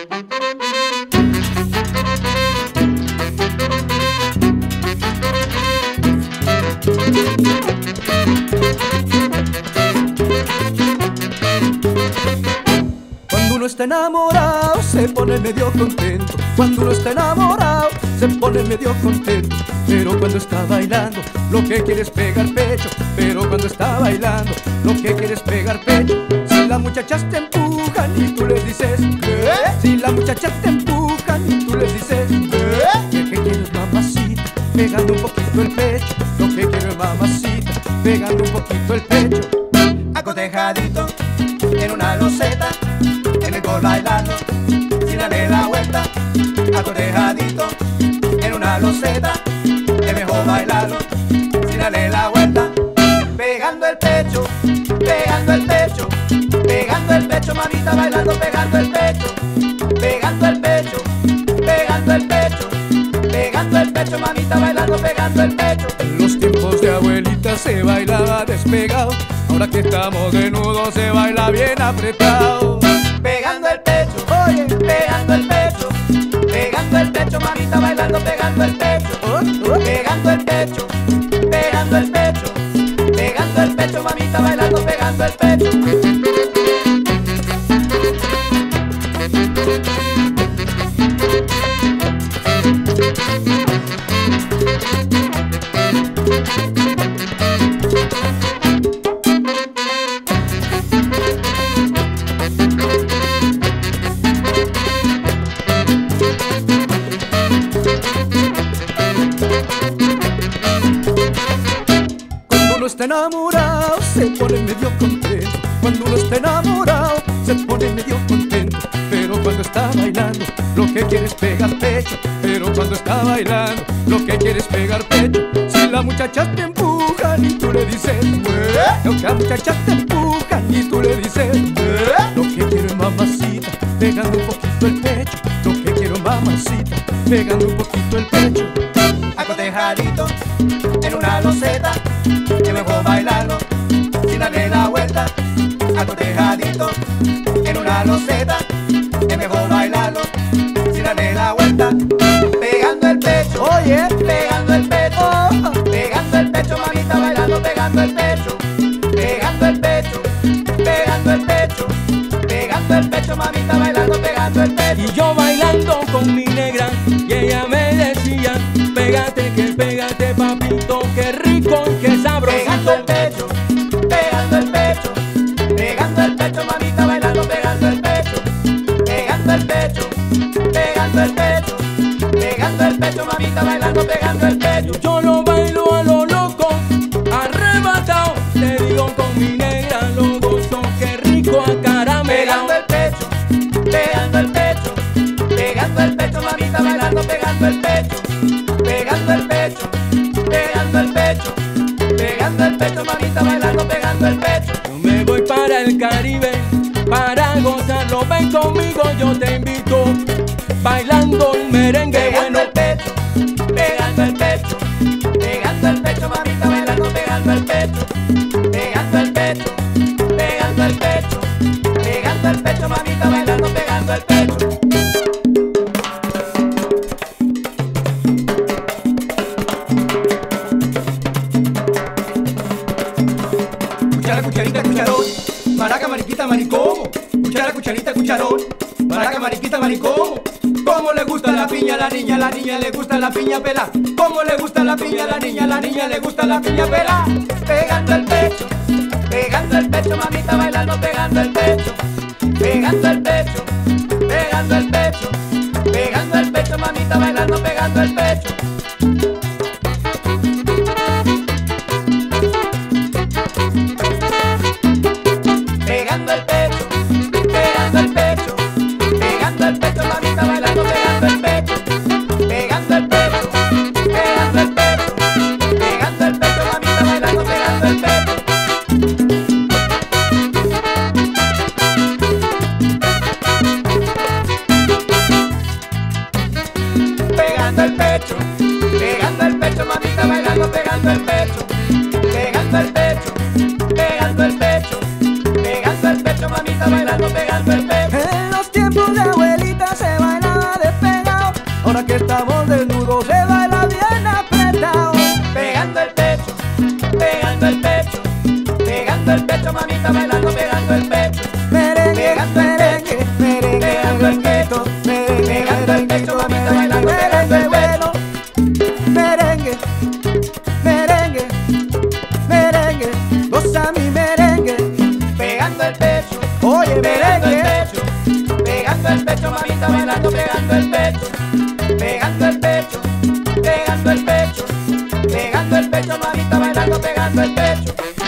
Cuando uno está enamorado se pone medio contento. Cuando uno está enamorado se pone medio contento. Pero cuando está bailando lo que quiere es pegar pecho. Pero cuando está bailando lo que quiere es pegar pecho. Si las muchachas te empujan y tú les dices. Si las muchachas te empujan tú les dices ¿Qué? ¿Qué, quieres mamacita? Pegando un poquito el pecho Lo que quiero mamacita Pegando un poquito el pecho acotejadito en una loseta, en el gol bailando, sin darle la vuelta, acotejadito en una loseta, es mejor bailarlo, sin darle la vuelta, pegando el pecho, pegando el pecho, pegando el pecho, mamita bailando, pegando el pecho, En los tiempos de abuelita se bailaba despegado. Ahora que estamos desnudos se baila bien apretado. Pegando el pecho, Oye, pegando el pecho, pegando el pecho, mamita bailando, pegando el pecho, pegando el pecho, pegando el pecho, pegando el pecho, mamita bailando, pegando el pecho. Está enamorado se pone medio contento. Cuando uno está enamorado se pone medio contento. Pero cuando está bailando lo que quiere es pegar pecho. Pero cuando está bailando lo que quiere es pegar pecho. Si las muchachas te empujan y tú le dices "Mueve", Aunque las muchachas te empujan y tú le dices "Mueve", Lo que quiero mamacita pegando un poquito el pecho. Lo que quiero mamacita pegando un poquito el pecho. Acotejadito en una loseta, bailarlo sin darle la vuelta. Acotejadito en una loseta, que mejor bailarlo pecho, mamita bailando, pegando el pecho. Yo lo bailo a lo loco, arrebatado, te digo con mi negra lo gozo, qué rico acaramelado. Pegando el pecho, pegando el pecho, pegando el pecho, mamita bailando, pegando el pecho, pegando el pecho, pegando el pecho, pegando el pecho, mamita bailando, pegando el pecho. Yo me voy para el Caribe para gozarlo, ven conmigo, yo te invito, bailando un merengue bueno. Pegando el pecho, pegando el pecho, pegando el pecho, mamita bailando, pegando el pecho. Cuchara, cucharita, cucharón, maraca, mariquita, maricón. Cuchara, cucharita, cucharón, maraca, mariquita, maricón. ¿Cómo le gusta la piña la niña? La niña le gusta la piña pela. ¿Cómo le gusta la piña la niña? La niña le gusta la piña pela. Pegando el pecho, pegando el pecho, mamita bailando, pegando el pecho, pegando el pecho, pegando el pecho, pegando el pecho, mamita bailando, pegando el pecho. estamos desnudos, se baila bien apretado. Pegando el pecho, pegando el pecho, pegando el pecho, mamita bailando, pegando el pecho. Merengue, pegando el pecho, merengue, pegando el pecho, merengue, pegando el pecho, mamita bailando, pegando el pecho. Merengue, merengue, merengue, goza mi merengue. Pegando el pecho, oye, merengue. Pegando el pecho, pegando el pecho, mamita bailando, pegando el pecho. Pegando el pecho.